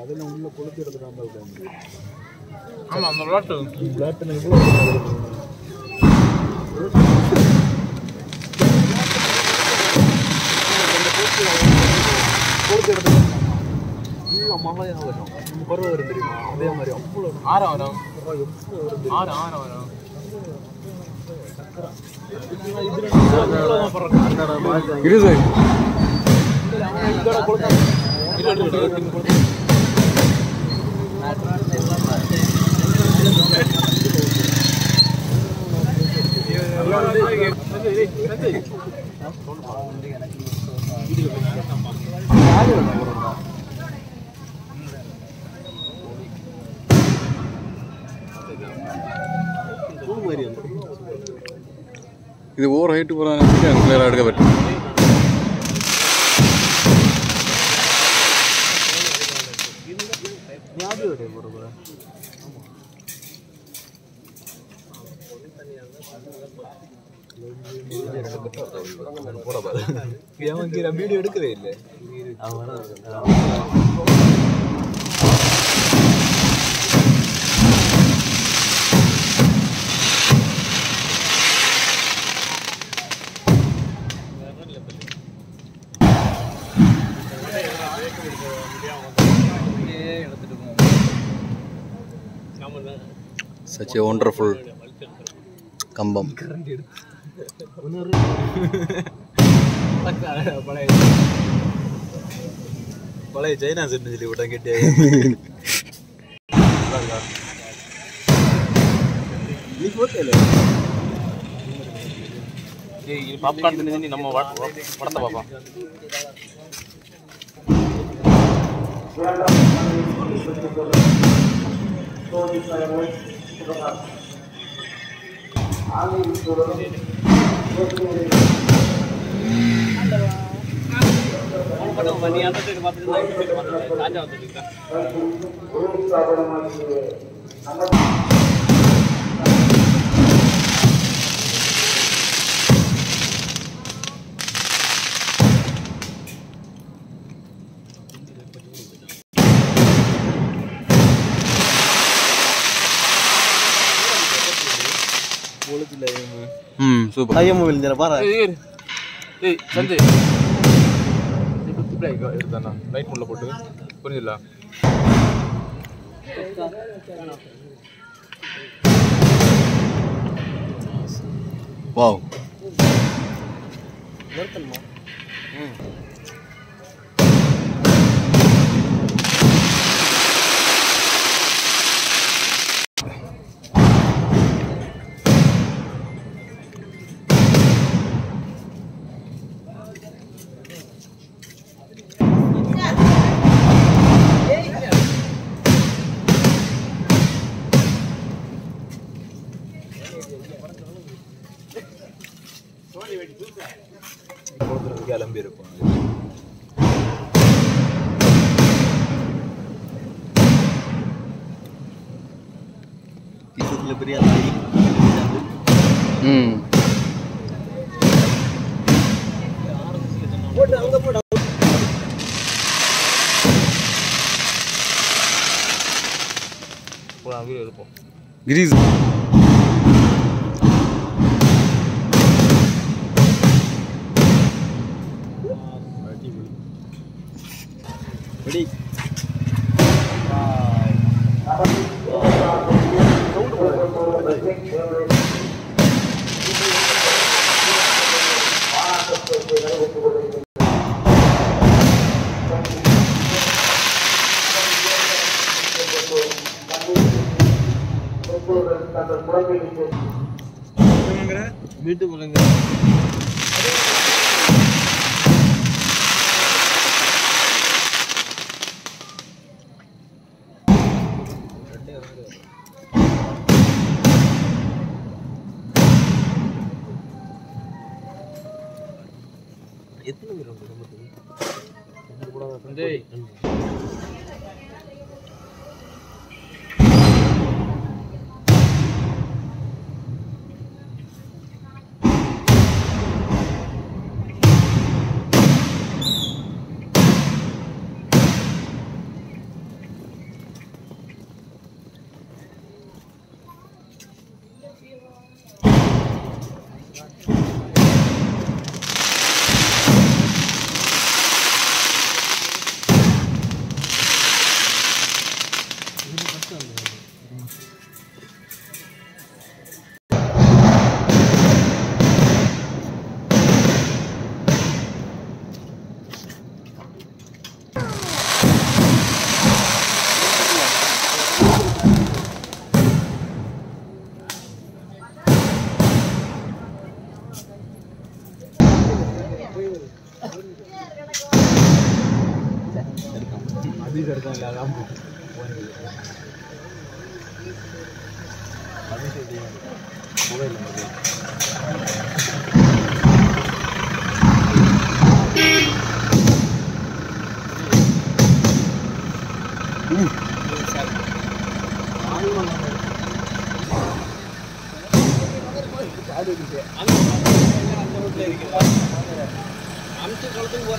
அதெல்லாம் உள்ள கொளுத்து எடுத்துட்டு ஆமா அந்த விளாட்டு விளாட்டு இவ்வளோ மழையாக வரும் நம்ம பருவம் வரும் தெரியுமா அதே மாதிரி அவ்வளோ ஆறாம் வரும் எவ்வளோ வரும் ஆறு ஆறு வரும் இரு சார் இது ஓவர் ஹைட்டு போகிறாங்க கிளியராக எடுக்க பറ്റുம். வீடியோ எடுக்கவே இல்லை? such a wonderful kambam Ini popcorn ini nama కాజా అవుతుంది ఇంకా ஏய், ஏய், ஏய். சஞ்சய் இப்படி எடுத்தாண்ணா லைட் முள்ள போட்டு. புரிஞ்சுல வாவ். பெரிய ம். வீடியோ எடுப்போம். கிரீஸ். பியூட்டிஃபுல்லுங்க எத்தனை பேர் வந்து குடும்பத்துக்கு? கூட வந்து Líder con la Gambo. Bueno. A mí se dice, moverlo, moverlo. आमच्या कळतून वर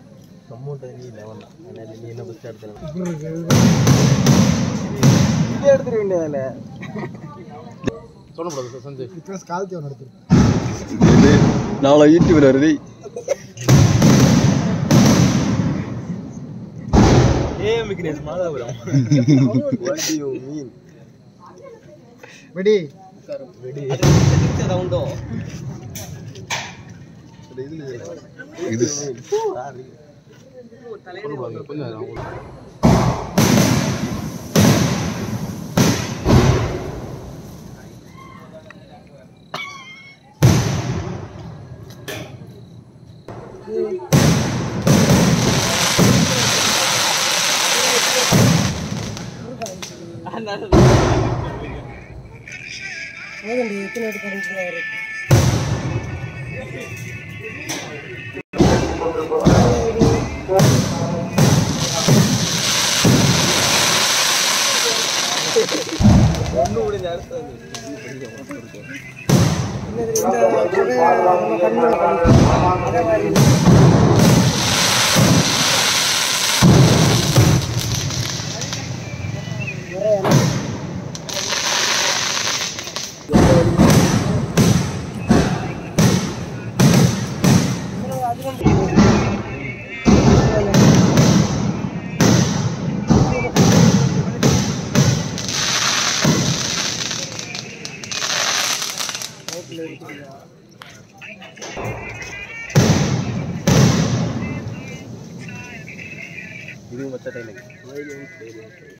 ಅಮೌಂಟ್ ನೀ ಲೆವೆಲ್ಲ ಮನೇಲಿ ನೀನು ಬಸ್ ಆಡ್ತಾರೆ ಇದೇ ಆಡ್ತೀರಿ ಇಂಡಿಯಾದಲ್ಲಿ மாதாபுரம் வாட் வேகண்டி எத்தனை கரண்ட் இருக்கு Yeah. Guru macam tadi lagi. Silence, silence.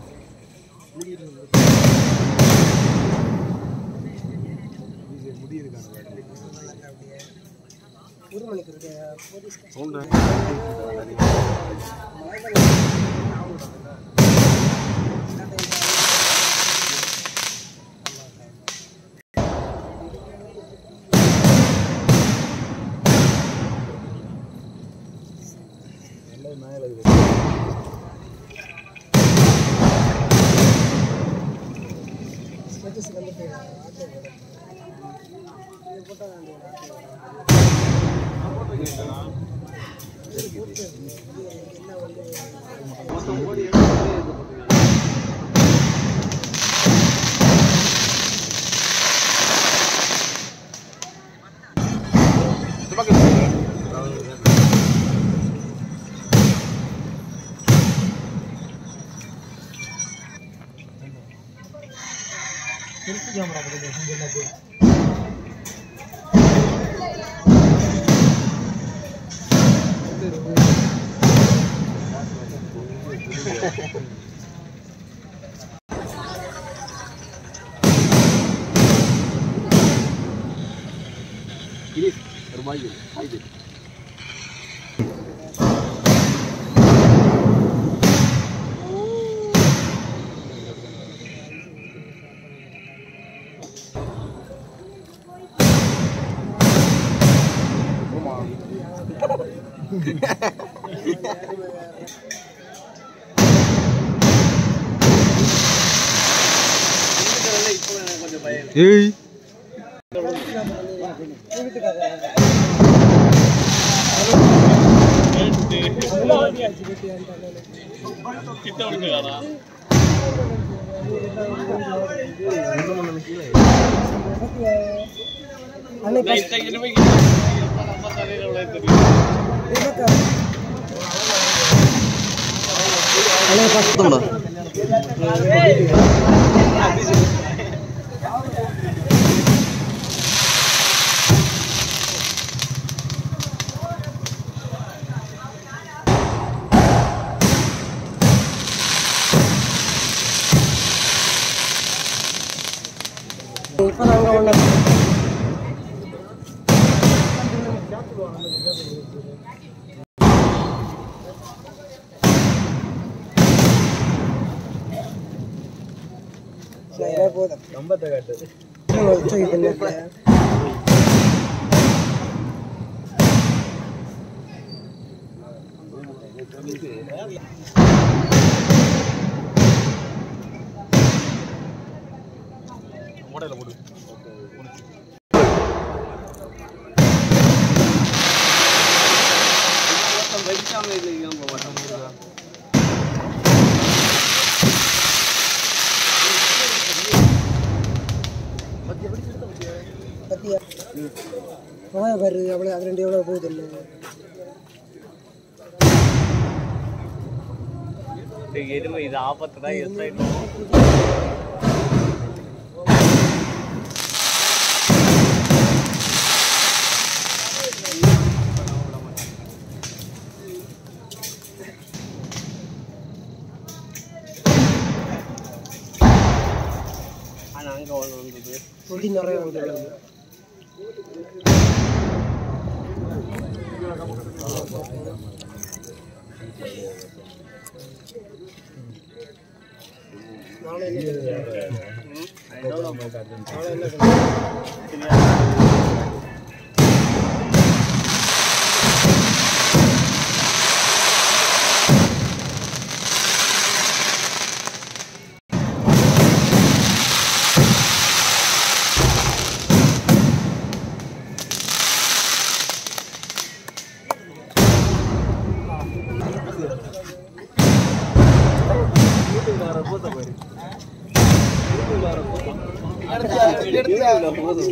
निकल गया பத்து செகண்ட் போயிடும் போட்டால் Terus jam berapa tuh? Jam berapa? Ini rumah yuk, haydi. Rumah. ഏയ്. അല്ലേ ഫസ്റ്റ് ഉണ്ടോ? போதும் நம்பத்தை காட்டு மூடையில போடு. பத்தியா? போய பாரு அவ்வளோ அது ரெண்டு எவ்வளோ போகுது இல்லை எதுவுமே இது ஆபத்து தான் எஸ் ஆனால் அங்கே ஒன்று வந்தது பொடி நிறைய வந்துள்ளது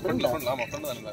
ஃப்ரெண்ட்ல ஆமா ஃப்ரெண்ட் தானே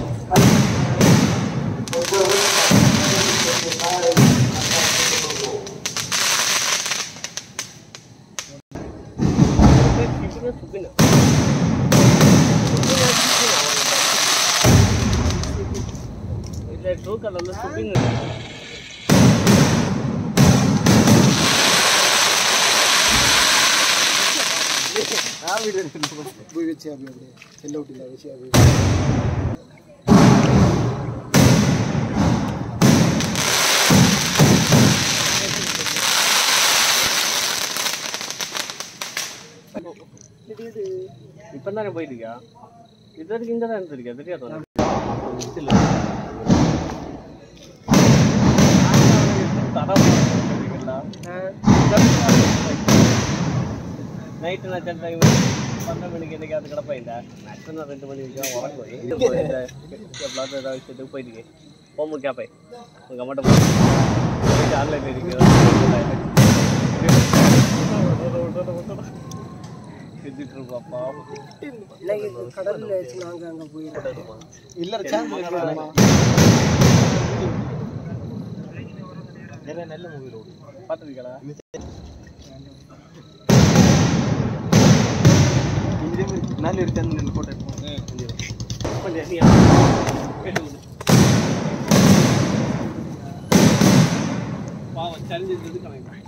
சுப்பிங்க போய் வச்சு அப்படி அப்படியே எல்லாம் விட்டு வச்சு அப்படி இப்போ தானே போயிட்டுருக்கியா இது வரைக்கும் இங்கே தான் இருந்திருக்கியா? தெரியாது? நைட்டு நான் சென்னை பன்னெண்டு மணிக்கு என்னைக்காவது கிடப்பா மேக்ஸிமம் ரெண்டு மணி வரைக்கும் உறங்க ஏதாவது விஷயத்துக்கு போயிட்டு போக கேப்பேன் உங்கள் அம்மாட்ட ஆன்லைன் வச்சு இல்ல நிறைய நல்ல மூவி ஓடும் பார்த்துருக்கீங்களா? நல்ல ஒரு சேர்ந்து போட்டோ எடுப்போம் கொஞ்சம் பாவம் சரிஞ்சது கணக்கு